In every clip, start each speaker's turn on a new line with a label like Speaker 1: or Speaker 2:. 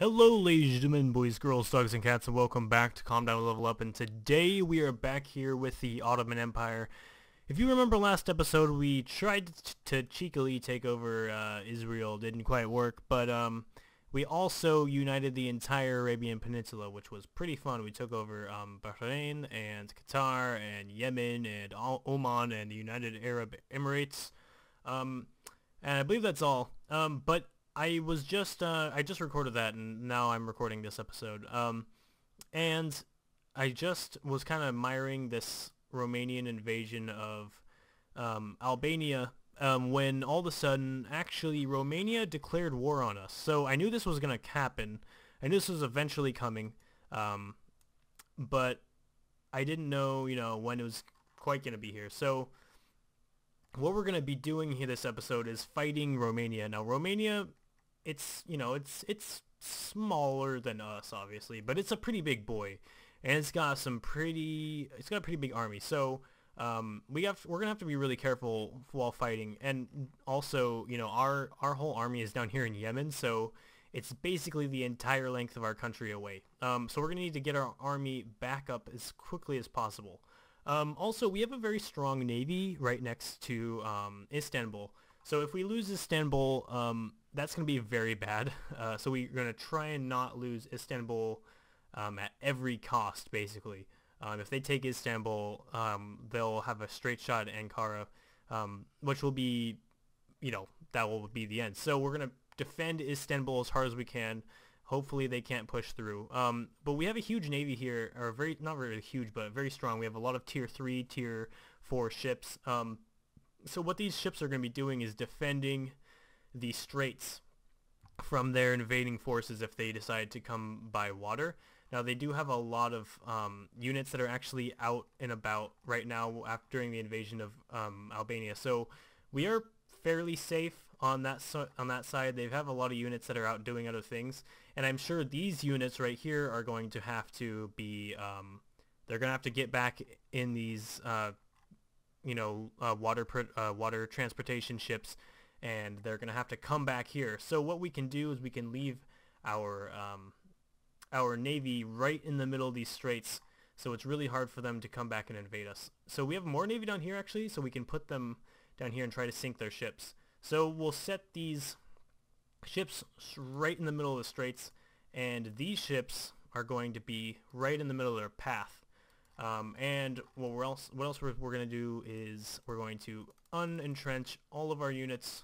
Speaker 1: Hello ladies and gentlemen, boys, girls, dogs, and cats, and welcome back to Calm Down Level Up, and today we are back here with the Ottoman Empire. If you remember last episode, we tried to cheekily take over uh, Israel, didn't quite work, but um, we also united the entire Arabian Peninsula, which was pretty fun. We took over um, Bahrain, and Qatar, and Yemen, and Oman, and the United Arab Emirates, um, and I believe that's all, um, but I was just uh, I just recorded that and now I'm recording this episode. Um, and I just was kind of admiring this Romanian invasion of um, Albania um, when all of a sudden actually Romania declared war on us. So I knew this was going to happen. I knew this was eventually coming. Um, but I didn't know, you know, when it was quite going to be here. So what we're going to be doing here this episode is fighting Romania. Now Romania it's you know it's it's smaller than us obviously, but it's a pretty big boy, and it's got some pretty it's got a pretty big army. So um, we have we're gonna have to be really careful while fighting, and also you know our our whole army is down here in Yemen, so it's basically the entire length of our country away. Um, so we're gonna need to get our army back up as quickly as possible. Um, also, we have a very strong navy right next to um, Istanbul. So if we lose Istanbul, um, that's going to be very bad. Uh, so we're going to try and not lose Istanbul um, at every cost, basically. Um, if they take Istanbul, um, they'll have a straight shot at Ankara, um, which will be, you know, that will be the end. So we're going to defend Istanbul as hard as we can. Hopefully they can't push through. Um, but we have a huge navy here, or very, not very huge, but very strong. We have a lot of tier 3, tier 4 ships. Um, so what these ships are going to be doing is defending the straits from their invading forces if they decide to come by water. Now they do have a lot of um, units that are actually out and about right now after during the invasion of um, Albania. So we are fairly safe on that so on that side. They have a lot of units that are out doing other things, and I'm sure these units right here are going to have to be um, they're going to have to get back in these uh, you know uh, water uh, water transportation ships and they're going to have to come back here. So what we can do is we can leave our um, our navy right in the middle of these straits so it's really hard for them to come back and invade us. So we have more navy down here actually so we can put them down here and try to sink their ships. So we'll set these ships right in the middle of the straits and these ships are going to be right in the middle of their path. Um, and what, else, what else we're, we're going to do is we're going to unentrench all of our units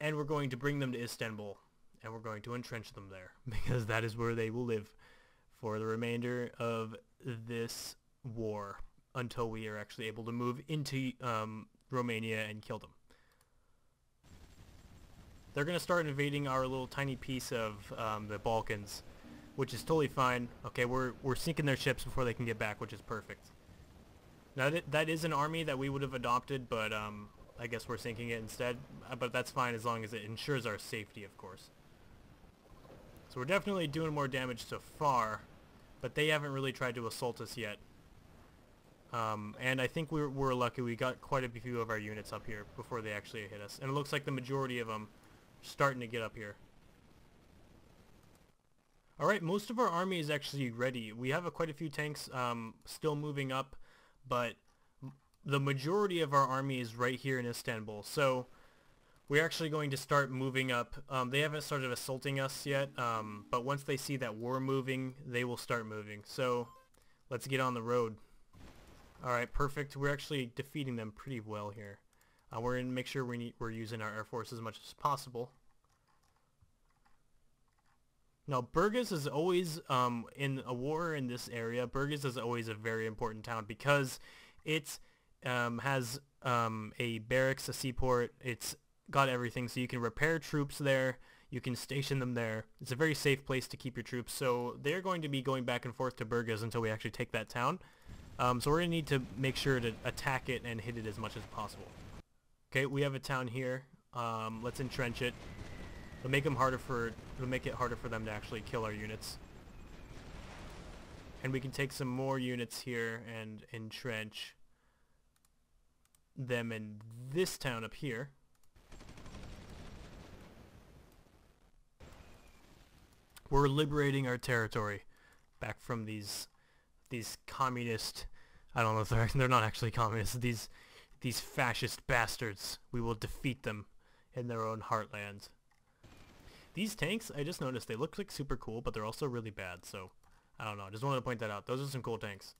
Speaker 1: and we're going to bring them to Istanbul and we're going to entrench them there because that is where they will live for the remainder of this war until we are actually able to move into um, Romania and kill them. They're going to start invading our little tiny piece of um, the Balkans, which is totally fine. Okay, we're, we're sinking their ships before they can get back, which is perfect. Now that, that is an army that we would have adopted, but um, I guess we're sinking it instead, uh, but that's fine as long as it ensures our safety, of course. So we're definitely doing more damage so far, but they haven't really tried to assault us yet. Um, and I think we're, we're lucky we got quite a few of our units up here before they actually hit us. And it looks like the majority of them are starting to get up here. Alright, most of our army is actually ready. We have a, quite a few tanks um, still moving up, but the majority of our army is right here in Istanbul. So we're actually going to start moving up. Um, they haven't started assaulting us yet, um, but once they see that we're moving, they will start moving. So let's get on the road. Alright, perfect. We're actually defeating them pretty well here. Uh, we're going to make sure we need, we're using our air force as much as possible. Now, Burgas is always, um, in a war in this area, Burgas is always a very important town because it um, has um, a barracks, a seaport. It's got everything, so you can repair troops there. You can station them there. It's a very safe place to keep your troops. So they're going to be going back and forth to Burgas until we actually take that town. Um, so we're going to need to make sure to attack it and hit it as much as possible. Okay, we have a town here. Um, let's entrench it. It'll make them harder for it'll make it harder for them to actually kill our units. And we can take some more units here and entrench them in this town up here. We're liberating our territory back from these these communist I don't know if they're they're not actually communists, these these fascist bastards. We will defeat them in their own heartland. These tanks, I just noticed they look like super cool, but they're also really bad, so I don't know. I just wanted to point that out. Those are some cool tanks.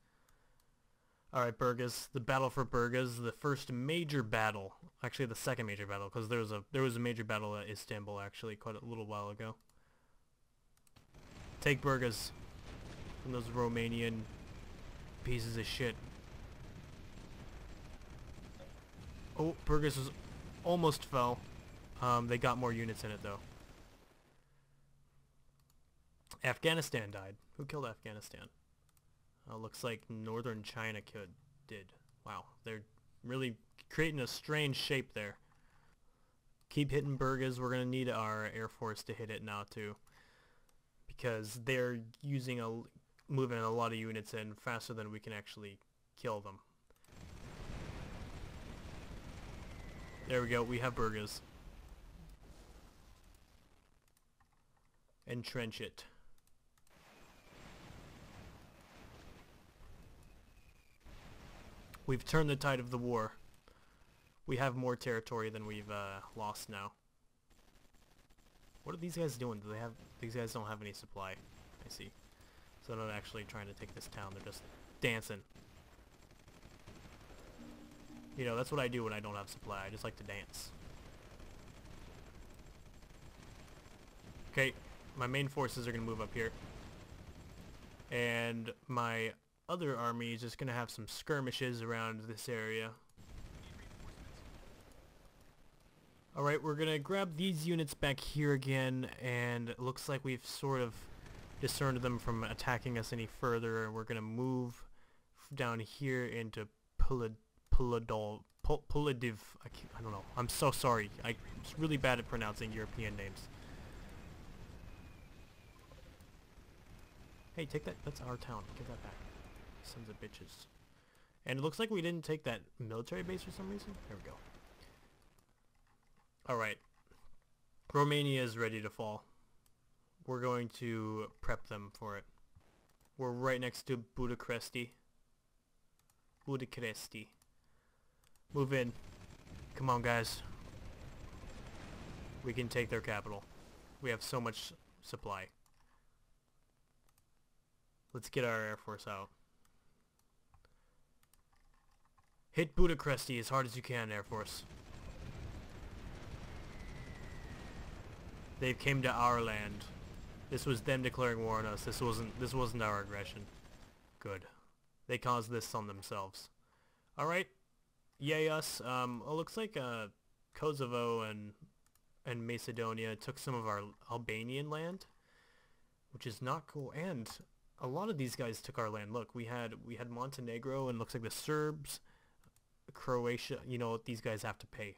Speaker 1: Alright, Burgas. The battle for Burgas, the first major battle. Actually, the second major battle, because there was a there was a major battle at Istanbul, actually, quite a little while ago. Take Burgas from those Romanian pieces of shit. Oh, Burgas almost fell. Um, they got more units in it, though. Afghanistan died. Who killed Afghanistan? Uh, looks like northern China could did. Wow, they're really creating a strange shape there. Keep hitting Burgas. We're gonna need our air force to hit it now too, because they're using a moving a lot of units in faster than we can actually kill them. There we go. We have Burgas. Entrench it. We've turned the tide of the war. We have more territory than we've uh, lost now. What are these guys doing? Do they have... These guys don't have any supply. I see. So they're not actually trying to take this town. They're just dancing. You know, that's what I do when I don't have supply. I just like to dance. Okay, my main forces are going to move up here. And my other army is just going to have some skirmishes around this area. Alright, we're going to grab these units back here again, and it looks like we've sort of discerned them from attacking us any further, and we're going to move down here into Pulad Puladol, Puladiv, I, I don't know, I'm so sorry, I'm really bad at pronouncing European names. Hey, take that, that's our town, give that back. Sons of bitches. And it looks like we didn't take that military base for some reason. There we go. Alright. Romania is ready to fall. We're going to prep them for it. We're right next to Budakresti. Budakresti. Move in. Come on, guys. We can take their capital. We have so much supply. Let's get our air force out. Hit Budakresti as hard as you can, Air Force. They've came to our land. This was them declaring war on us. This wasn't this wasn't our aggression. Good. They caused this on themselves. Alright. Yay us. Um, it looks like uh, Kosovo and and Macedonia took some of our Albanian land, which is not cool. And a lot of these guys took our land. Look, we had we had Montenegro and looks like the Serbs Croatia, you know, these guys have to pay.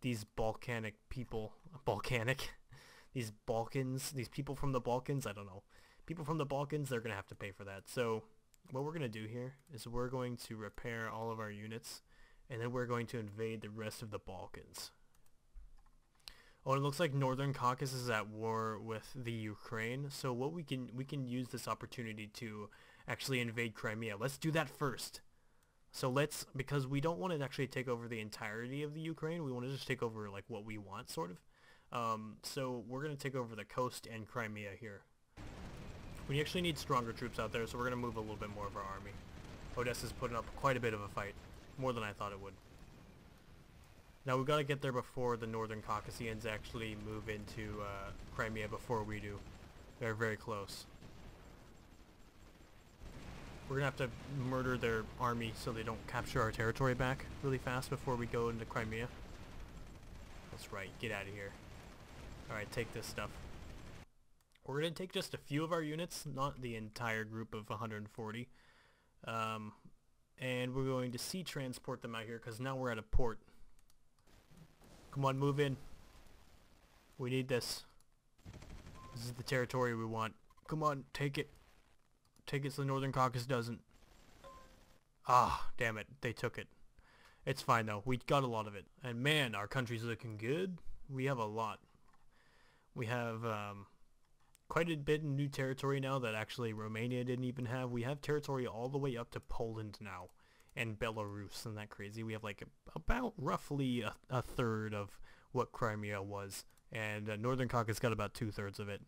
Speaker 1: These Balkanic people, Balkanic, these Balkans, these people from the Balkans, I don't know. People from the Balkans, they're going to have to pay for that. So what we're going to do here is we're going to repair all of our units, and then we're going to invade the rest of the Balkans. Oh, it looks like Northern Caucasus is at war with the Ukraine. So what we can we can use this opportunity to actually invade Crimea. Let's do that first. So let's, because we don't want to actually take over the entirety of the Ukraine, we want to just take over like what we want, sort of. Um, so we're going to take over the coast and Crimea here. We actually need stronger troops out there, so we're going to move a little bit more of our army. Odessa's putting up quite a bit of a fight, more than I thought it would. Now we've got to get there before the Northern Caucasians actually move into uh, Crimea before we do. They're very close. We're gonna have to murder their army so they don't capture our territory back really fast before we go into Crimea. That's right, get out of here. Alright, take this stuff. We're gonna take just a few of our units, not the entire group of 140. Um, and we're going to sea transport them out here because now we're at a port. Come on, move in. We need this. This is the territory we want. Come on, take it. Take it so the Northern Caucus doesn't. Ah, damn it. They took it. It's fine though. We got a lot of it. And man, our country's looking good. We have a lot. We have um, quite a bit in new territory now that actually Romania didn't even have. We have territory all the way up to Poland now and Belarus. Isn't that crazy? We have like about roughly a, a, third of what Crimea was. And uh, Northern Caucasus got about two-thirds of it.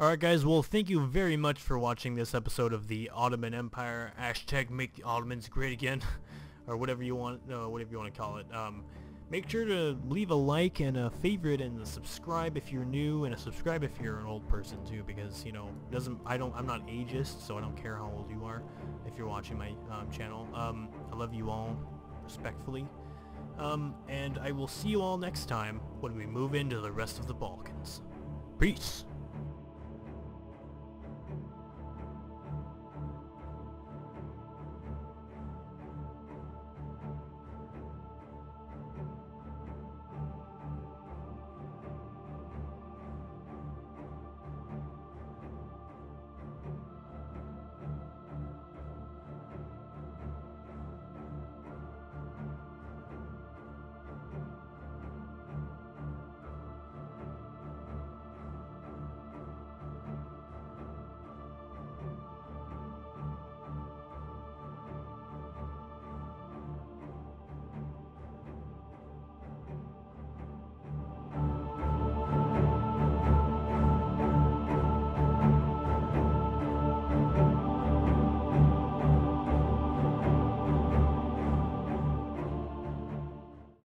Speaker 1: Alright guys, well thank you very much for watching this episode of the Ottoman Empire. Hashtag make the Ottomans great again. or whatever you want, uh, whatever you want to call it. Um, make sure to leave a like and a favorite and a subscribe if you're new and a subscribe if you're an old person too because you know doesn't I don't I'm not ageist so I don't care how old you are if you're watching my um, channel um, I love you all respectfully um, and I will see you all next time when we move into the rest of the Balkans peace